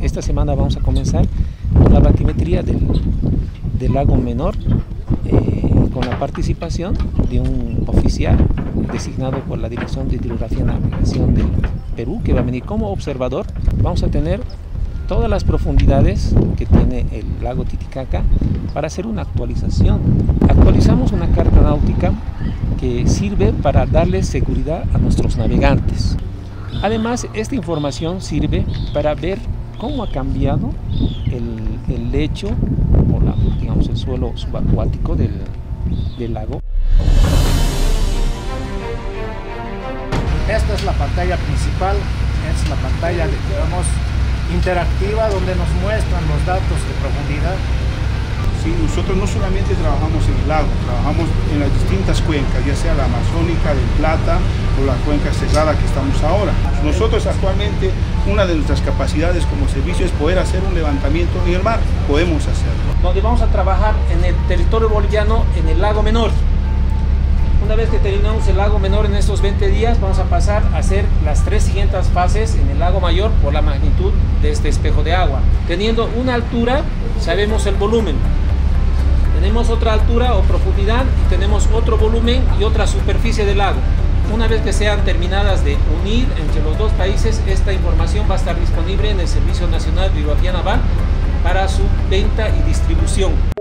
Esta semana vamos a comenzar con la batimetría del, del lago menor con la participación de un oficial designado por la Dirección de Hidrografía y Navegación del Perú que va a venir como observador. Vamos a tener todas las profundidades que tiene el lago Titicaca para hacer una actualización. Actualizamos una carta náutica que sirve para darle seguridad a nuestros navegantes. Además, esta información sirve para ver cómo ha cambiado el, el lecho o la, digamos, el suelo subacuático del, del lago. Esta es la pantalla principal, es la pantalla digamos, interactiva donde nos muestran los datos de profundidad. Nosotros no solamente trabajamos en el lago, trabajamos en las distintas cuencas, ya sea la amazónica, del Plata o la cuenca cerrada que estamos ahora. Nosotros actualmente, una de nuestras capacidades como servicio es poder hacer un levantamiento en el mar, podemos hacerlo. Donde vamos a trabajar en el territorio boliviano, en el lago menor. Una vez que terminamos el lago menor en estos 20 días, vamos a pasar a hacer las tres siguientes fases en el lago mayor por la magnitud de este espejo de agua. Teniendo una altura, sabemos el volumen. Tenemos otra altura o profundidad y tenemos otro volumen y otra superficie del lago. Una vez que sean terminadas de unir entre los dos países, esta información va a estar disponible en el Servicio Nacional de Hidrografía Naval para su venta y distribución.